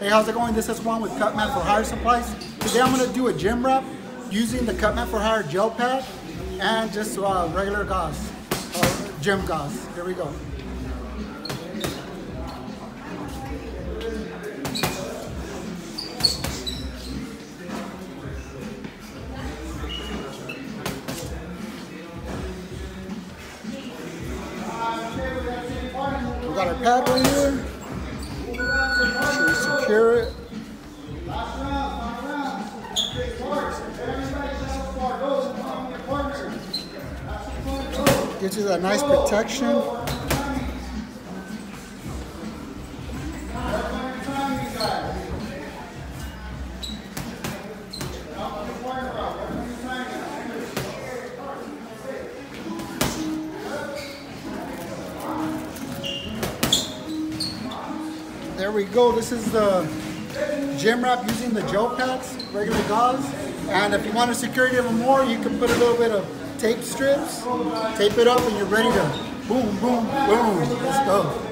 Hey, how's it going? This is Juan with Cutman for Hire Supplies. Today I'm going to do a gym wrap using the Cutman for Hire gel pad and just uh, regular gauze, uh, gym gauze. Here we go. We got our pad right here. Make sure we secure it. Gives you that nice protection. There we go. This is the gym wrap using the gel pads, regular gauze. And if you want to secure it even more, you can put a little bit of tape strips, tape it up, and you're ready to boom, boom, boom. Let's go.